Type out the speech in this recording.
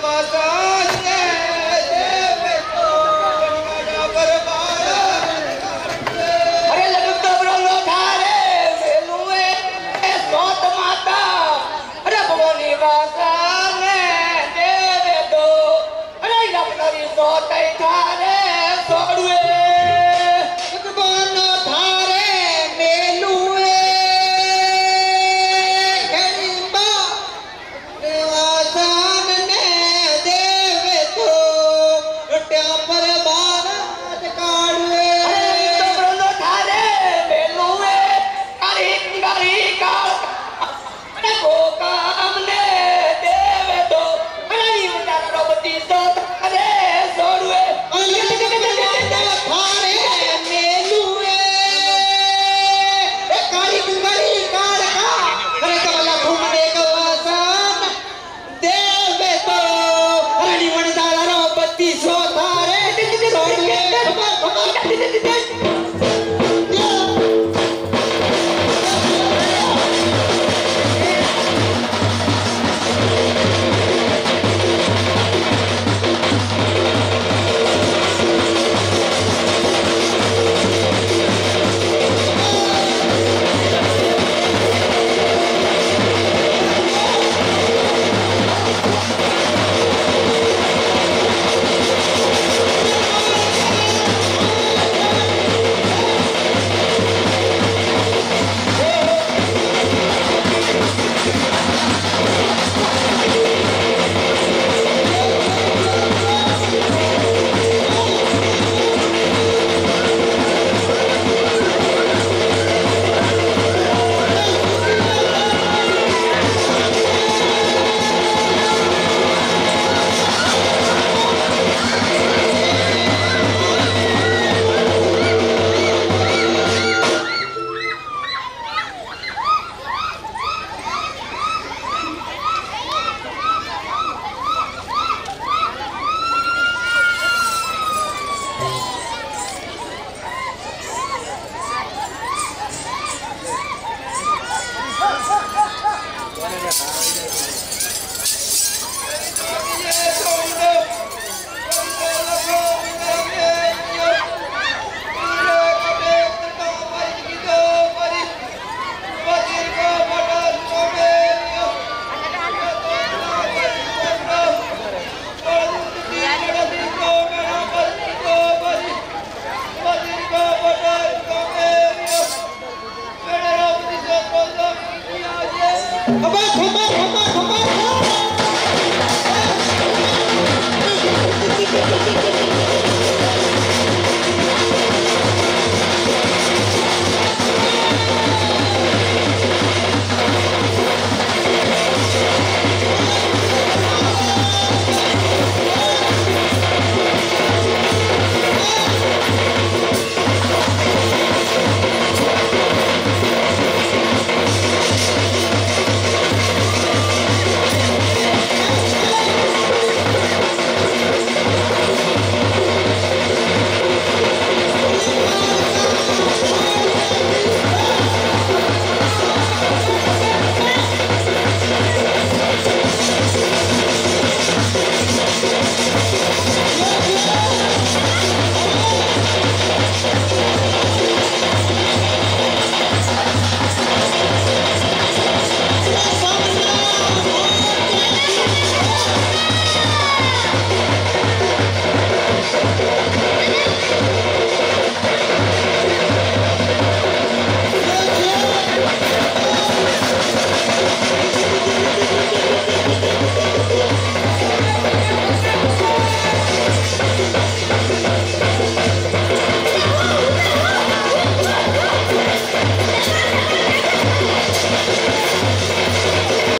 અરે Ele é vem!